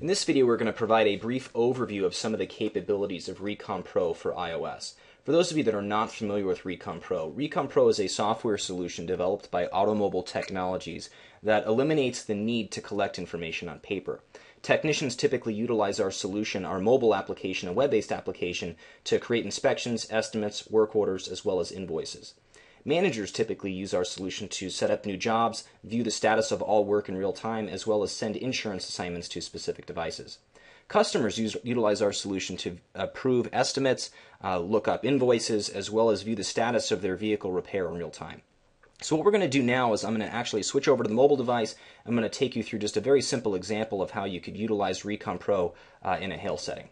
In this video, we're going to provide a brief overview of some of the capabilities of Recon Pro for iOS. For those of you that are not familiar with Recon Pro, Recon Pro is a software solution developed by Automobile Technologies that eliminates the need to collect information on paper. Technicians typically utilize our solution, our mobile application, a web based application, to create inspections, estimates, work orders, as well as invoices. Managers typically use our solution to set up new jobs, view the status of all work in real time, as well as send insurance assignments to specific devices. Customers use, utilize our solution to approve estimates, uh, look up invoices, as well as view the status of their vehicle repair in real time. So what we're going to do now is I'm going to actually switch over to the mobile device. I'm going to take you through just a very simple example of how you could utilize Recon Pro uh, in a hail setting.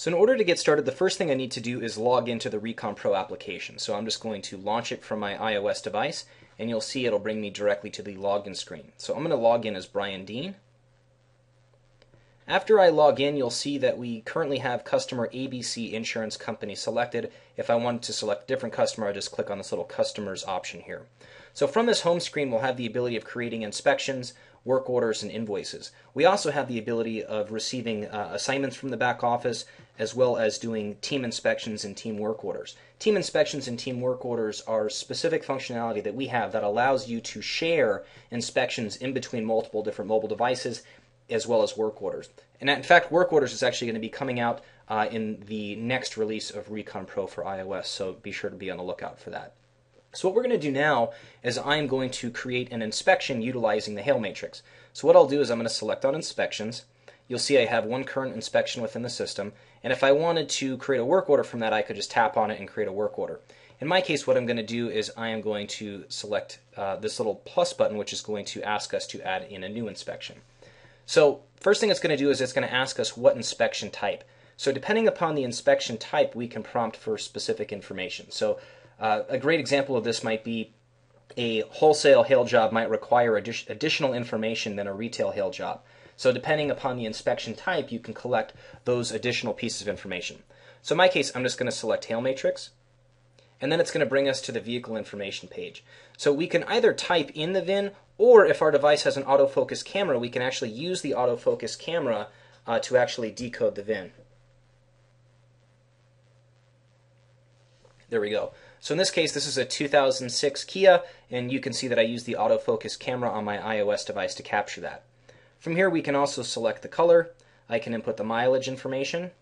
So in order to get started, the first thing I need to do is log into the Recon Pro application. So I'm just going to launch it from my iOS device, and you'll see it'll bring me directly to the login screen. So I'm going to log in as Brian Dean. After I log in, you'll see that we currently have customer ABC Insurance Company selected. If I wanted to select a different customer, I just click on this little customers option here. So from this home screen, we'll have the ability of creating inspections, work orders, and invoices. We also have the ability of receiving uh, assignments from the back office, as well as doing team inspections and team work orders. Team inspections and team work orders are specific functionality that we have that allows you to share inspections in between multiple different mobile devices as well as work orders. And in fact, work orders is actually going to be coming out uh, in the next release of Recon Pro for iOS, so be sure to be on the lookout for that. So what we're going to do now is I'm going to create an inspection utilizing the Hail Matrix. So what I'll do is I'm going to select on Inspections. You'll see I have one current inspection within the system, and if I wanted to create a work order from that, I could just tap on it and create a work order. In my case, what I'm going to do is I am going to select uh, this little plus button, which is going to ask us to add in a new inspection. So first thing it's going to do is it's going to ask us what inspection type. So depending upon the inspection type, we can prompt for specific information. So uh, a great example of this might be a wholesale hail job might require additional information than a retail hail job. So depending upon the inspection type, you can collect those additional pieces of information. So in my case, I'm just going to select Hail Matrix, and then it's going to bring us to the vehicle information page. So we can either type in the VIN, or if our device has an autofocus camera, we can actually use the autofocus camera uh, to actually decode the VIN. There we go. So in this case, this is a 2006 Kia, and you can see that I use the autofocus camera on my iOS device to capture that. From here, we can also select the color. I can input the mileage information.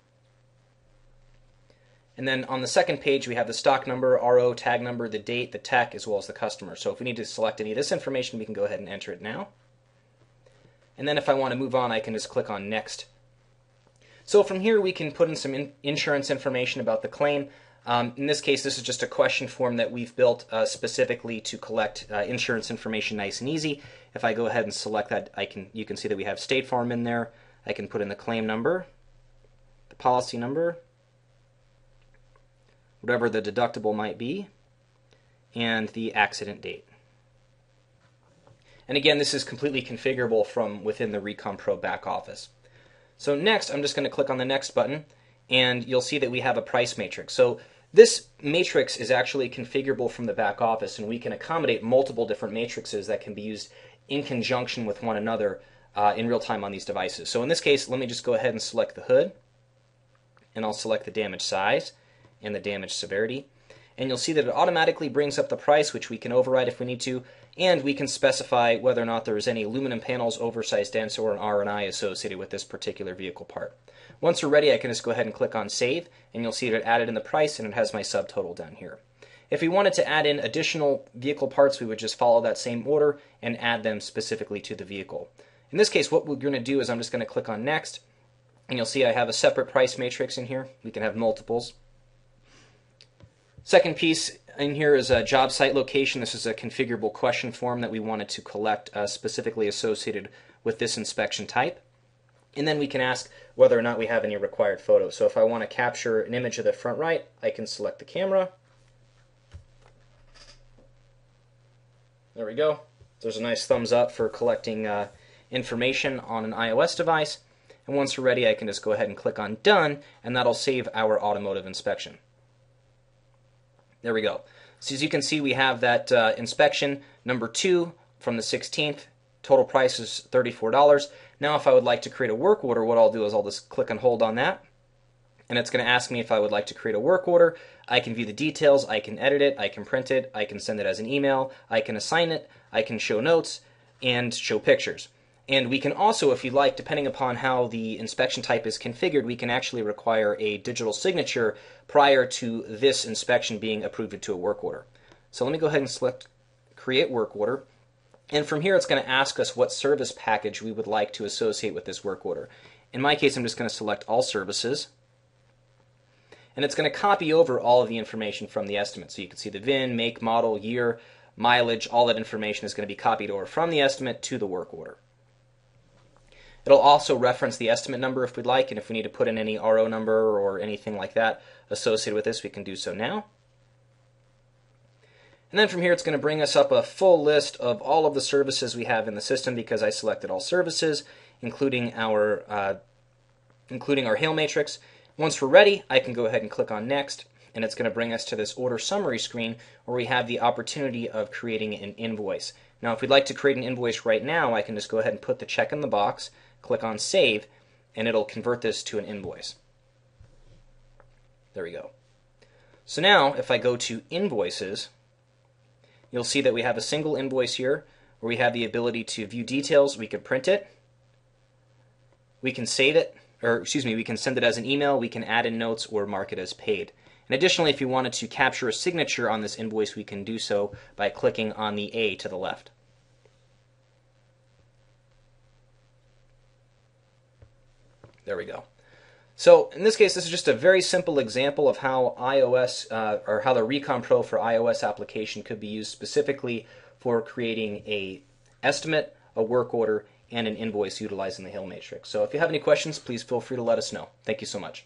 And then on the second page, we have the stock number, RO, tag number, the date, the tech, as well as the customer. So if we need to select any of this information, we can go ahead and enter it now. And then if I want to move on, I can just click on Next. So from here, we can put in some in insurance information about the claim. Um, in this case, this is just a question form that we've built uh, specifically to collect uh, insurance information nice and easy. If I go ahead and select that, I can you can see that we have State Farm in there. I can put in the claim number, the policy number, whatever the deductible might be, and the accident date. And again, this is completely configurable from within the Recon Pro back office. So next, I'm just going to click on the next button, and you'll see that we have a price matrix. So this matrix is actually configurable from the back office, and we can accommodate multiple different matrices that can be used in conjunction with one another uh, in real time on these devices. So in this case, let me just go ahead and select the hood, and I'll select the damage size and the damage severity. And you'll see that it automatically brings up the price, which we can override if we need to, and we can specify whether or not there is any aluminum panels, oversized dents, or an R&I associated with this particular vehicle part. Once we're ready, I can just go ahead and click on Save, and you'll see it added in the price, and it has my subtotal down here. If we wanted to add in additional vehicle parts, we would just follow that same order and add them specifically to the vehicle. In this case, what we're going to do is I'm just going to click on Next, and you'll see I have a separate price matrix in here. We can have multiples. Second piece in here is a job site location. This is a configurable question form that we wanted to collect uh, specifically associated with this inspection type. And then we can ask whether or not we have any required photos. So if I want to capture an image of the front right, I can select the camera. There we go. There's a nice thumbs up for collecting uh, information on an iOS device. And once we're ready, I can just go ahead and click on Done, and that'll save our automotive inspection. There we go. So as you can see, we have that uh, inspection number two from the 16th, Total price is $34. Now if I would like to create a work order, what I'll do is I'll just click and hold on that. And it's going to ask me if I would like to create a work order. I can view the details, I can edit it, I can print it, I can send it as an email, I can assign it, I can show notes, and show pictures. And we can also, if you like, depending upon how the inspection type is configured, we can actually require a digital signature prior to this inspection being approved into a work order. So let me go ahead and select Create Work Order. And from here, it's going to ask us what service package we would like to associate with this work order. In my case, I'm just going to select All Services. And it's going to copy over all of the information from the estimate. So you can see the VIN, make, model, year, mileage, all that information is going to be copied over from the estimate to the work order. It'll also reference the estimate number if we'd like, and if we need to put in any RO number or anything like that associated with this, we can do so now. And then from here, it's going to bring us up a full list of all of the services we have in the system because I selected all services, including our uh, including our Hail matrix. Once we're ready, I can go ahead and click on Next, and it's going to bring us to this order summary screen where we have the opportunity of creating an invoice. Now, if we'd like to create an invoice right now, I can just go ahead and put the check in the box, click on Save, and it'll convert this to an invoice. There we go. So now, if I go to Invoices, you'll see that we have a single invoice here where we have the ability to view details. We can print it. We can save it, or excuse me, we can send it as an email. We can add in notes or mark it as paid. And additionally, if you wanted to capture a signature on this invoice, we can do so by clicking on the A to the left. There we go. So in this case, this is just a very simple example of how iOS uh, or how the Recon Pro for iOS application could be used specifically for creating a estimate, a work order, and an invoice utilizing the Hail Matrix. So if you have any questions, please feel free to let us know. Thank you so much.